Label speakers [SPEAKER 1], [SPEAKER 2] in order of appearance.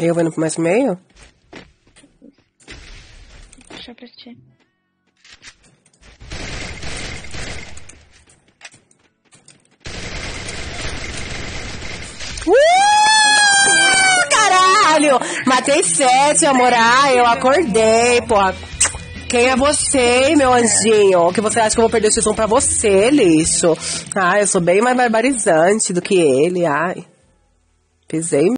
[SPEAKER 1] Eu vou indo pro mais meio?
[SPEAKER 2] Vou puxar pra ti.
[SPEAKER 1] Caralho! Matei sete, amor. Ah, eu acordei, porra. Quem é você, meu anjinho? O que você acha que eu vou perder o som pra você, lixo? Ah, eu sou bem mais barbarizante do que ele, ai. Pisei